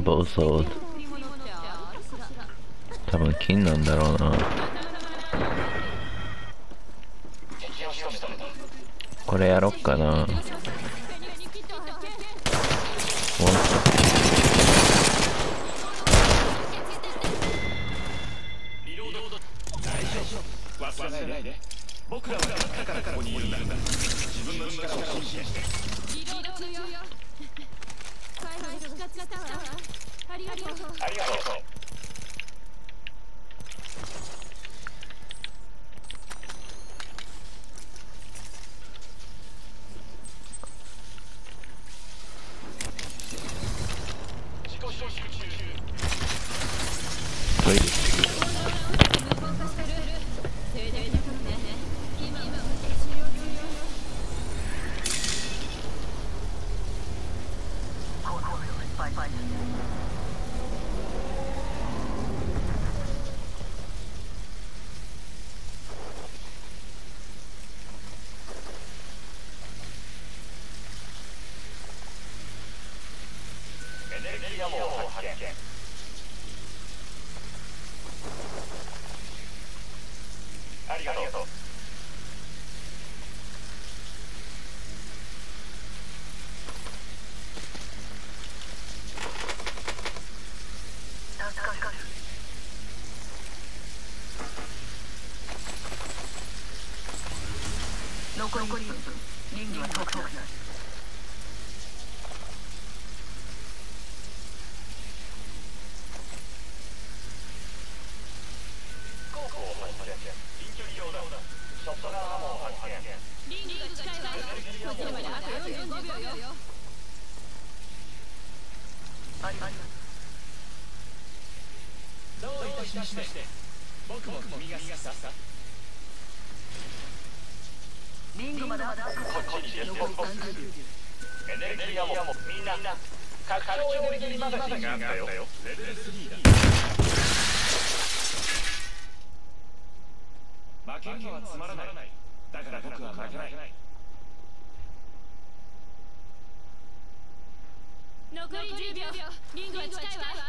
暴走多分金なんだろうな。これやろっかな。ありがとうありがとう自己招集中トイレエネルギーアモを発見ありがとう残り1分リングは遠くないスコープを発見近距離用だショットガンアモを発見リングが近いわこっちまであと45秒よありありどういたしまして。僕も君が好きさリングまでこっちにです残り30秒エネルギーアモみんな拡張エネルギーマガジンがあったよ。レベル3だ負けんのはつまらない。だから僕は負けない。残り10秒リングは近いわ。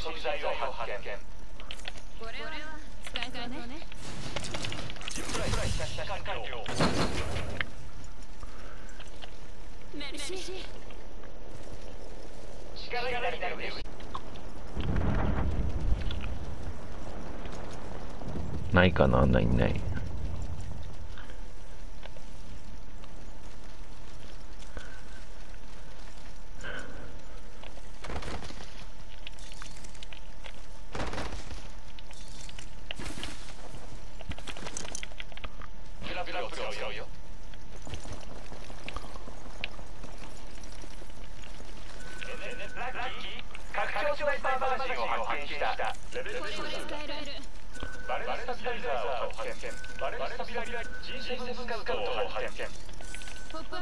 食材を発見。これは使えたね。メルシー力がないなないかなないない。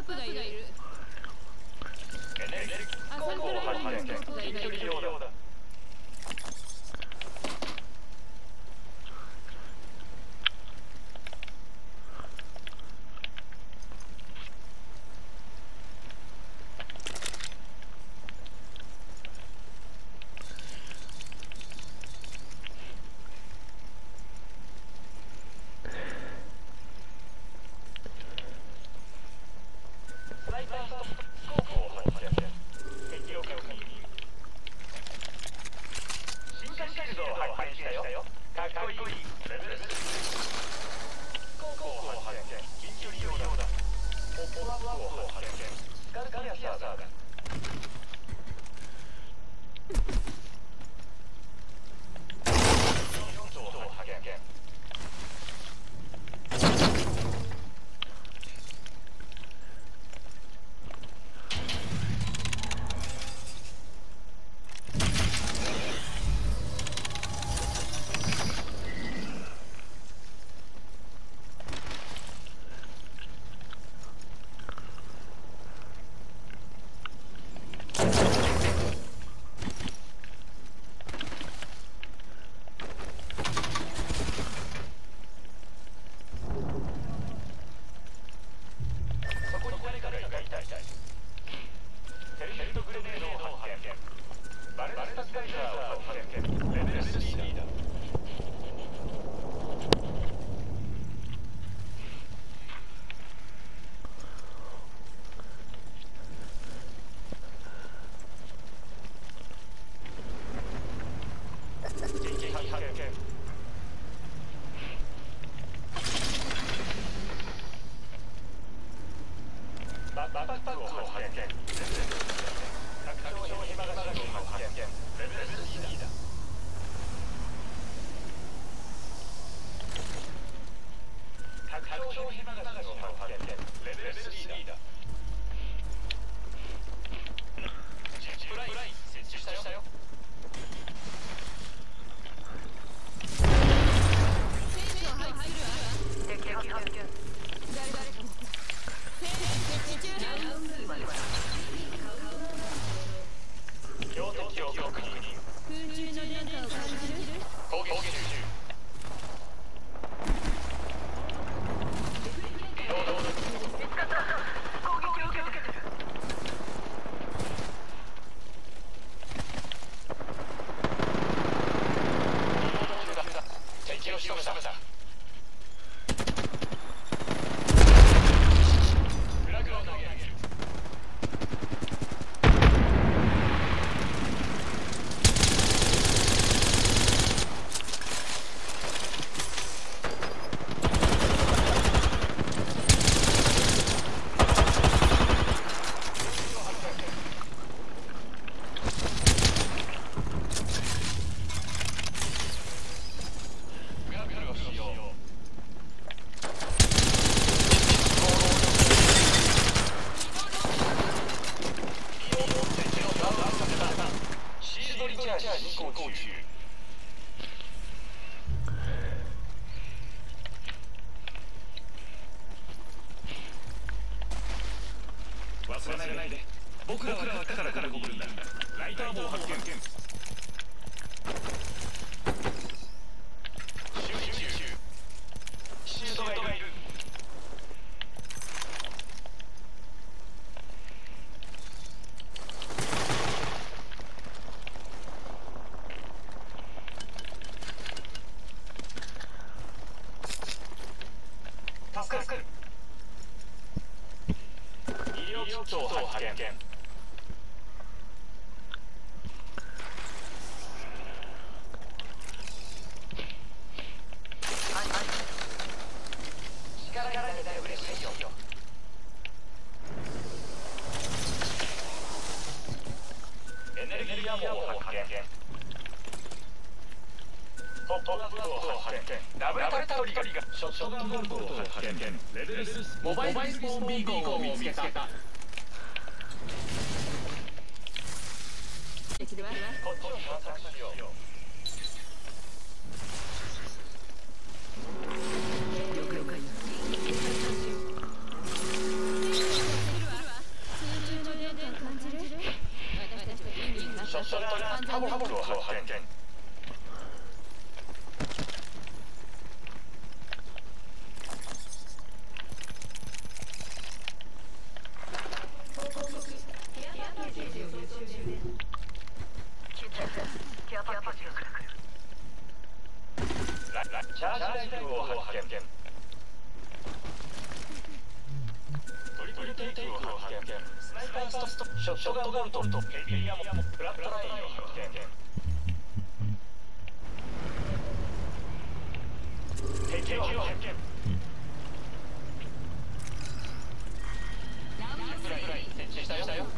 プがいるエネルギーめて一挙利用だ落后还是在自己ップを発見ダブルタリガーショットガンボルトを発見レンビーコンを見つけた敵ではこっちに探索しよう了解通中のデータ感じる私たちは人間ショットガンタボルを発見ケアパッケージが来るララチャージライフルを発見トリプルテイクを発見スナイパーストショットガンボルトとヘビーアモフラットラインを発見敵を発見ライ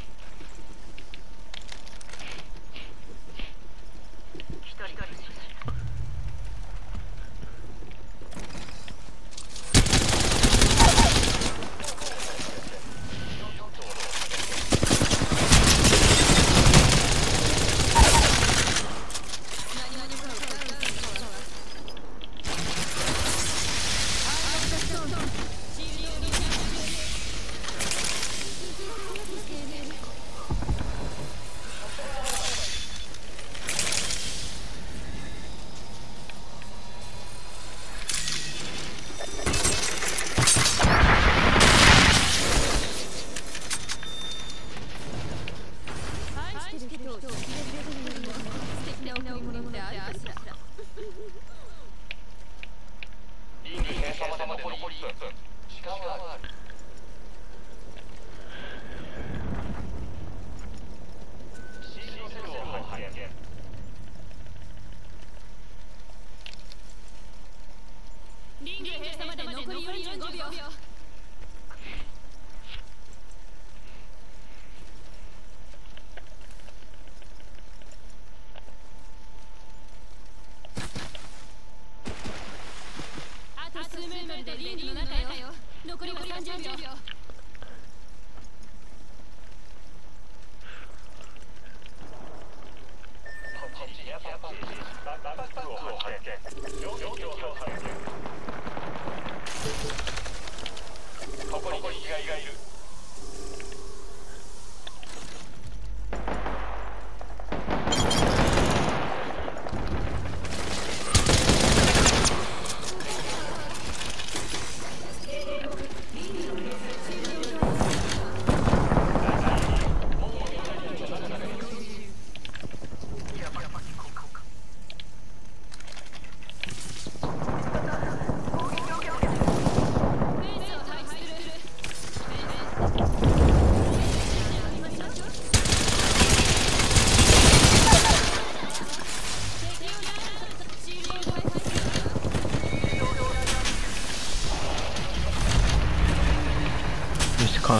ここに敵がいる。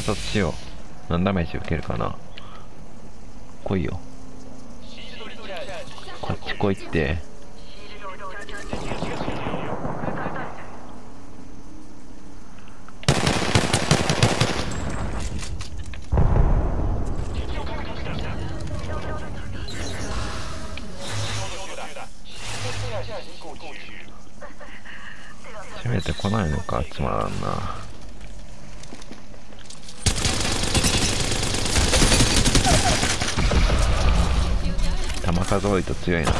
観察しよう。何ダメージ受けるかな。来いよ。こっち来いって。せめて来ないのかつまらんな数多いと強いな。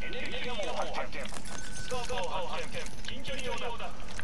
エネルギーガンを発見スカーカーを発見。近距離用だ。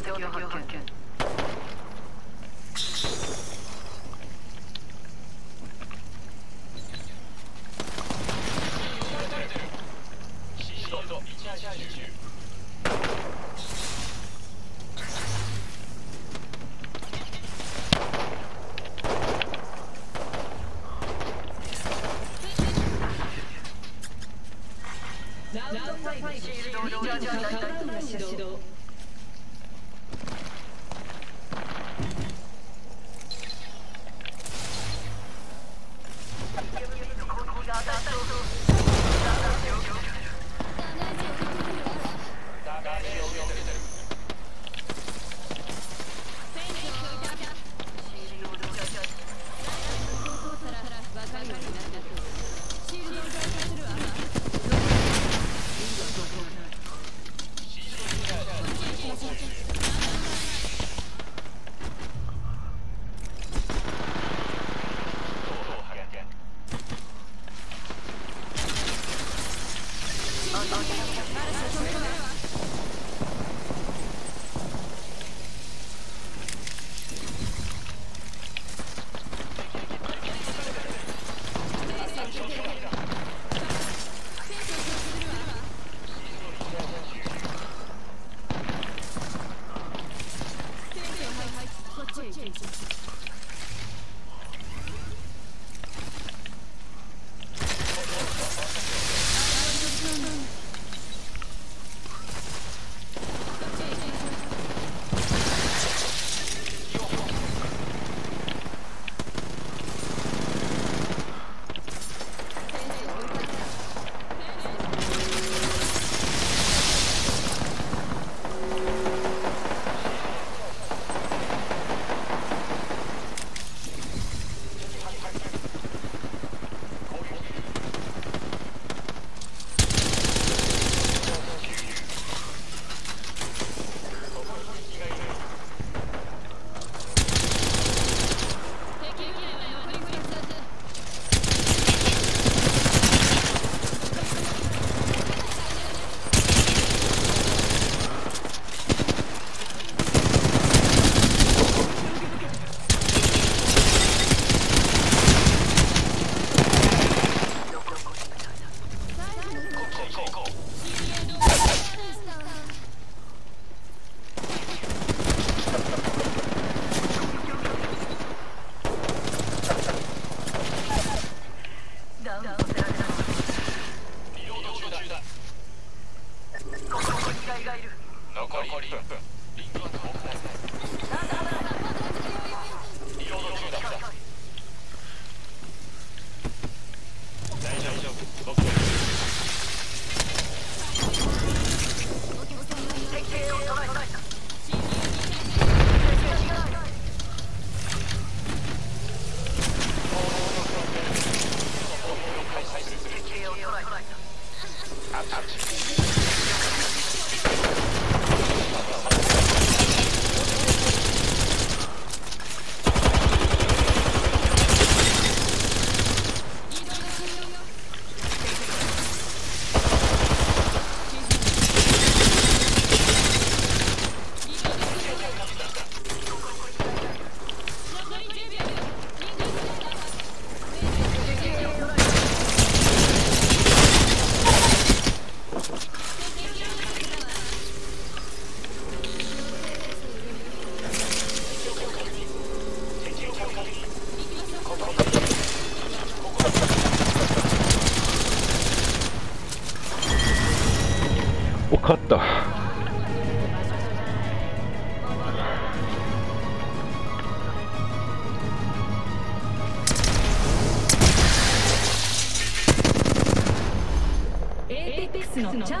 학교 학교 학교 Para se acompanhar.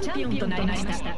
チャンピオンとなりました。